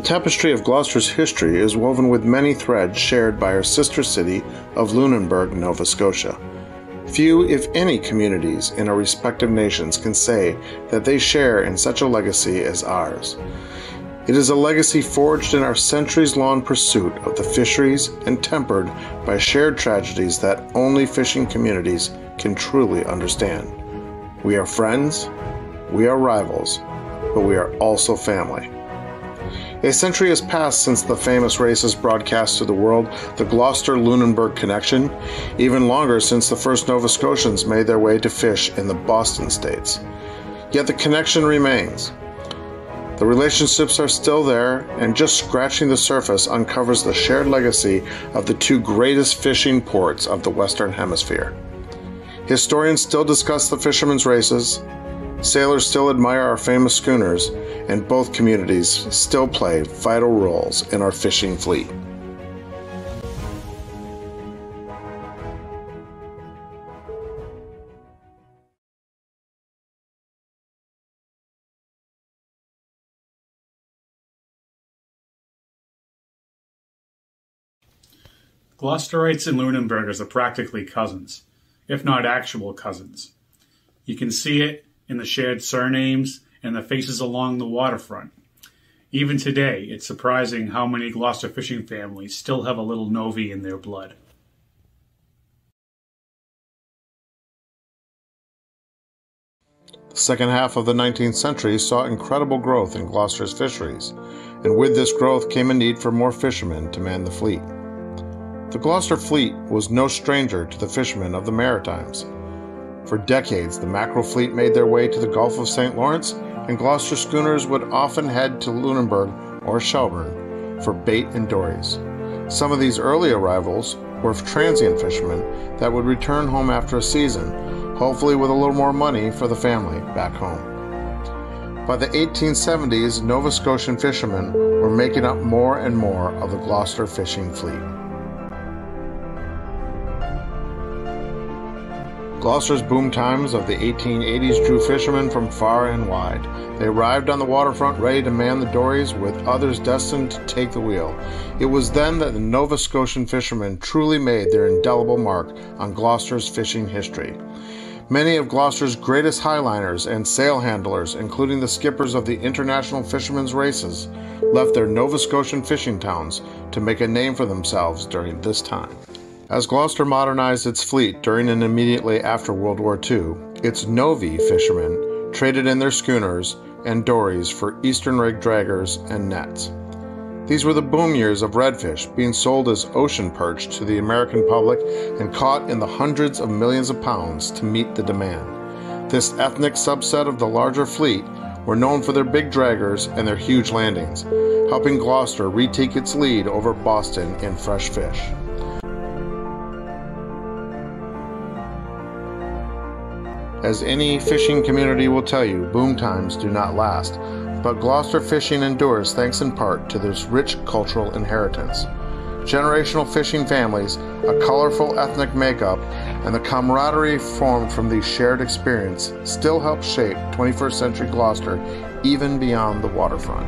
The tapestry of Gloucester's history is woven with many threads shared by our sister city of Lunenburg, Nova Scotia. Few, if any, communities in our respective nations can say that they share in such a legacy as ours. It is a legacy forged in our centuries long pursuit of the fisheries and tempered by shared tragedies that only fishing communities can truly understand. We are friends, we are rivals, but we are also family. A century has passed since the famous races broadcast to the world the Gloucester Lunenburg connection, even longer since the first Nova Scotians made their way to fish in the Boston states. Yet the connection remains. The relationships are still there, and just scratching the surface uncovers the shared legacy of the two greatest fishing ports of the Western Hemisphere. Historians still discuss the fishermen's races, Sailors still admire our famous schooners, and both communities still play vital roles in our fishing fleet. Gloucesterites and Lunenburgers are practically cousins, if not actual cousins. You can see it in the shared surnames and the faces along the waterfront. Even today, it's surprising how many Gloucester fishing families still have a little Novi in their blood. The second half of the 19th century saw incredible growth in Gloucester's fisheries, and with this growth came a need for more fishermen to man the fleet. The Gloucester fleet was no stranger to the fishermen of the Maritimes. For decades, the mackerel fleet made their way to the Gulf of St. Lawrence, and Gloucester schooners would often head to Lunenburg or Shelburne for bait and dories. Some of these early arrivals were transient fishermen that would return home after a season, hopefully with a little more money for the family back home. By the 1870s, Nova Scotian fishermen were making up more and more of the Gloucester fishing fleet. Gloucester's boom times of the 1880s drew fishermen from far and wide. They arrived on the waterfront ready to man the dories, with others destined to take the wheel. It was then that the Nova Scotian fishermen truly made their indelible mark on Gloucester's fishing history. Many of Gloucester's greatest highliners and sail handlers, including the skippers of the international fishermen's races, left their Nova Scotian fishing towns to make a name for themselves during this time. As Gloucester modernized its fleet during and immediately after World War II, its Novi fishermen traded in their schooners and dories for eastern rig draggers and nets. These were the boom years of redfish being sold as ocean perch to the American public and caught in the hundreds of millions of pounds to meet the demand. This ethnic subset of the larger fleet were known for their big draggers and their huge landings, helping Gloucester retake its lead over Boston in fresh fish. As any fishing community will tell you, boom times do not last, but Gloucester fishing endures thanks in part to this rich cultural inheritance. Generational fishing families, a colorful ethnic makeup, and the camaraderie formed from these shared experience still help shape 21st century Gloucester even beyond the waterfront.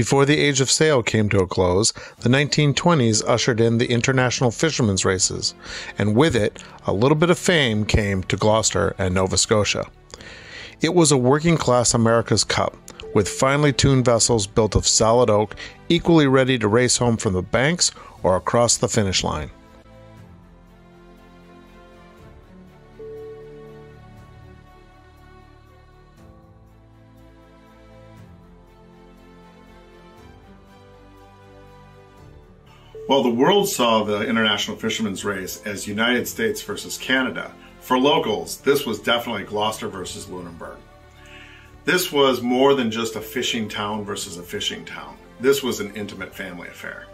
Before the age of sail came to a close, the 1920s ushered in the international fishermen's races, and with it, a little bit of fame came to Gloucester and Nova Scotia. It was a working class America's Cup, with finely tuned vessels built of solid oak, equally ready to race home from the banks or across the finish line. While the world saw the International Fishermen's Race as United States versus Canada, for locals, this was definitely Gloucester versus Lunenburg. This was more than just a fishing town versus a fishing town. This was an intimate family affair.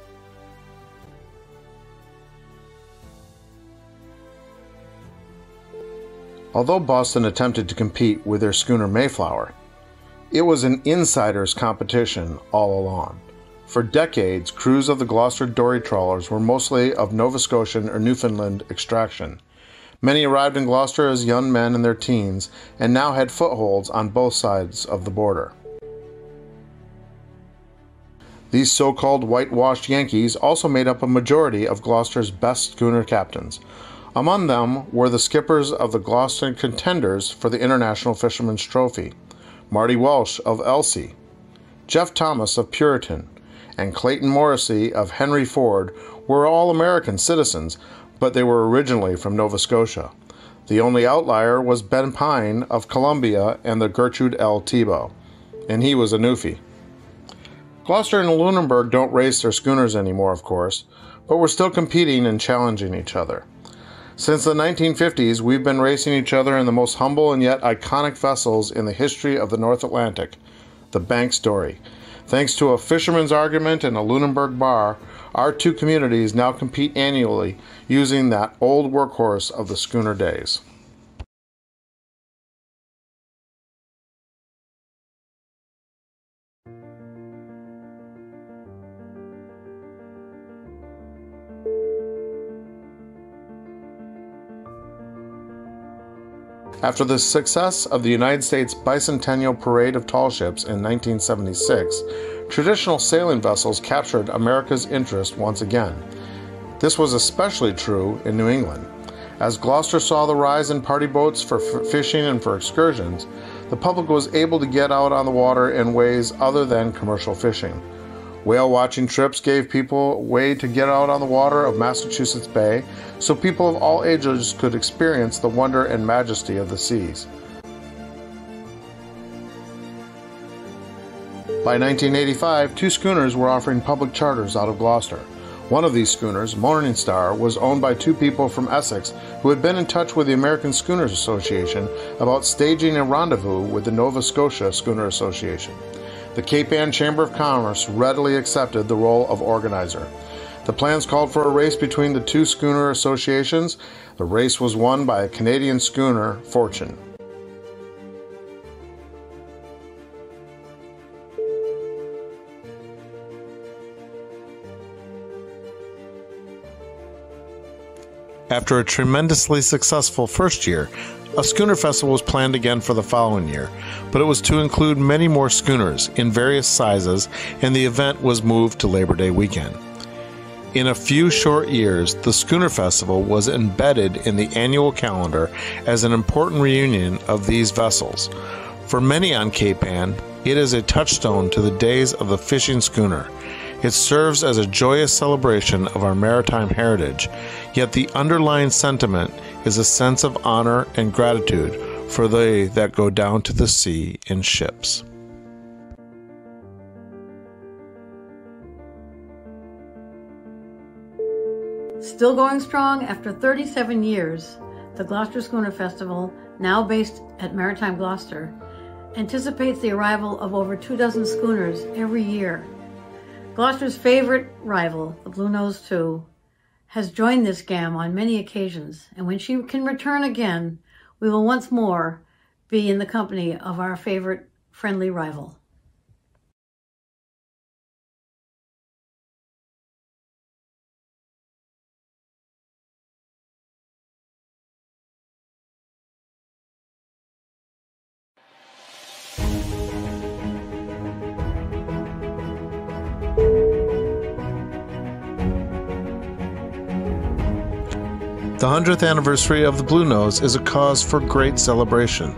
Although Boston attempted to compete with their schooner Mayflower, it was an insider's competition all along. For decades, crews of the Gloucester dory trawlers were mostly of Nova Scotian or Newfoundland extraction. Many arrived in Gloucester as young men in their teens and now had footholds on both sides of the border. These so called whitewashed Yankees also made up a majority of Gloucester's best schooner captains. Among them were the skippers of the Gloucester contenders for the International Fisherman's Trophy Marty Welch of Elsie, Jeff Thomas of Puritan, and Clayton Morrissey of Henry Ford were all American citizens, but they were originally from Nova Scotia. The only outlier was Ben Pine of Columbia and the Gertrude L. Thebaud, and he was a Newfie. Gloucester and Lunenburg don't race their schooners anymore, of course, but we're still competing and challenging each other. Since the 1950s, we've been racing each other in the most humble and yet iconic vessels in the history of the North Atlantic, the Bank Dory. Thanks to a fisherman's argument and a Lunenburg bar, our two communities now compete annually using that old workhorse of the schooner days. After the success of the United States Bicentennial Parade of Tall Ships in 1976, traditional sailing vessels captured America's interest once again. This was especially true in New England. As Gloucester saw the rise in party boats for f- fishing and for excursions, the public was able to get out on the water in ways other than commercial fishing. Whale watching trips gave people a way to get out on the water of Massachusetts Bay so people of all ages could experience the wonder and majesty of the seas. By 1985, two schooners were offering public charters out of Gloucester. One of these schooners, Morning Star, was owned by two people from Essex who had been in touch with the American Schooners Association about staging a rendezvous with the Nova Scotia Schooner Association. The Cape Ann Chamber of Commerce readily accepted the role of organizer. The plans called for a race between the two schooner associations. The race was won by a Canadian schooner, Fortune. After a tremendously successful first year, a schooner festival was planned again for the following year, but it was to include many more schooners in various sizes, and the event was moved to Labor Day weekend. In a few short years, the Schooner Festival was embedded in the annual calendar as an important reunion of these vessels. For many on Cape Ann, it is a touchstone to the days of the fishing schooner. It serves as a joyous celebration of our maritime heritage, yet the underlying sentiment is a sense of honor and gratitude for they that go down to the sea in ships. Still going strong after 37 years, the Gloucester Schooner Festival, now based at Maritime Gloucester, anticipates the arrival of over two dozen schooners every year. Gloucester's favorite rival, the Bluenose II, has joined this gam on many occasions, and when she can return again, we will once more be in the company of our favorite friendly rival. The 100th anniversary of the Bluenose is a cause for great celebration.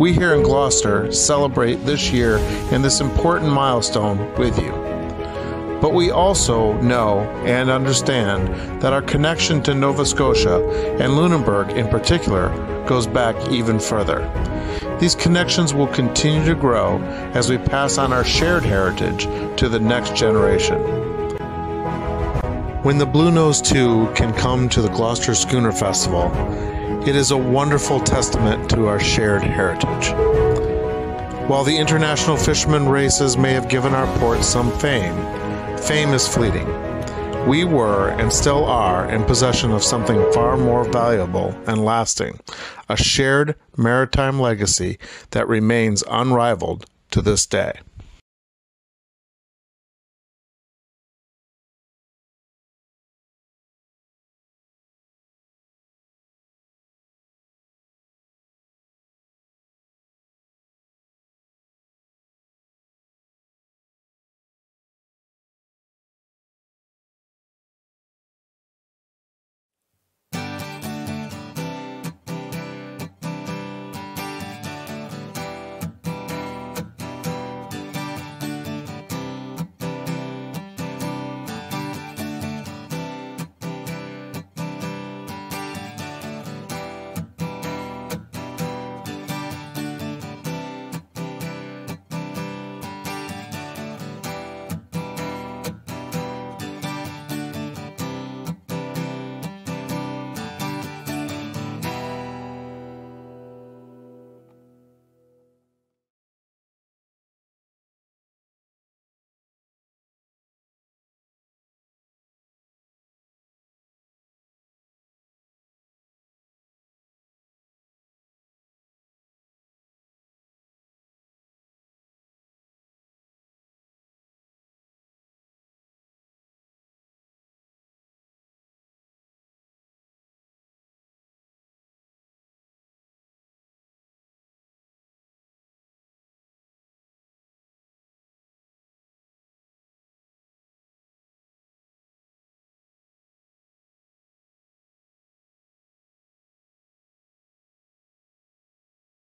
We here in Gloucester celebrate this year and this important milestone with you. But we also know and understand that our connection to Nova Scotia and Lunenburg in particular goes back even further. These connections will continue to grow as we pass on our shared heritage to the next generation. When the Bluenose 2 can come to the Gloucester Schooner Festival, it is a wonderful testament to our shared heritage. While the international fishermen races may have given our port some fame, fame is fleeting. We were and still are in possession of something far more valuable and lasting a shared maritime legacy that remains unrivaled to this day.